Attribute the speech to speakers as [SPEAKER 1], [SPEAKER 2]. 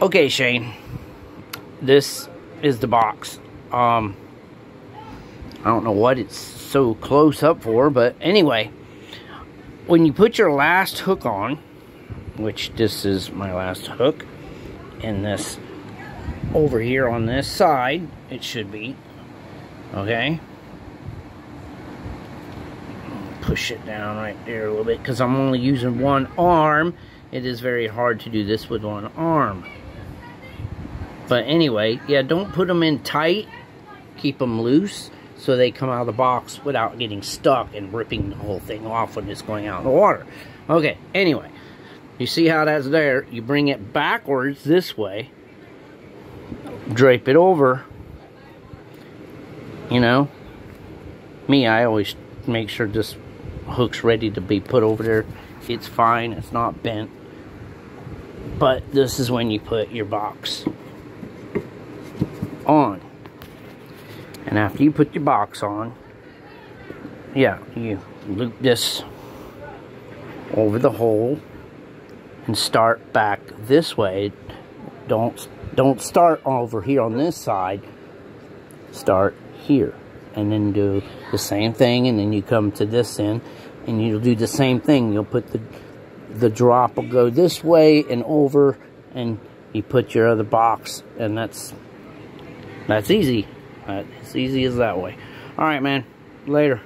[SPEAKER 1] Okay, Shane. This is the box. Um, I don't know what it's so close up for, but anyway, when you put your last hook on, which this is my last hook, and this over here on this side, it should be, okay? Push it down right there a little bit, because I'm only using one arm. It is very hard to do this with one arm. But anyway, yeah, don't put them in tight. Keep them loose so they come out of the box without getting stuck and ripping the whole thing off when it's going out in the water. Okay, anyway, you see how that's there? You bring it backwards this way, drape it over, you know. Me, I always make sure this hook's ready to be put over there. It's fine, it's not bent. But this is when you put your box on. And after you put your box on, yeah, you loop this over the hole and start back this way. Don't don't start over here on this side. Start here and then do the same thing and then you come to this end and you'll do the same thing. You'll put the the drop will go this way and over and you put your other box and that's that's easy. As easy as that way. All right, man. Later.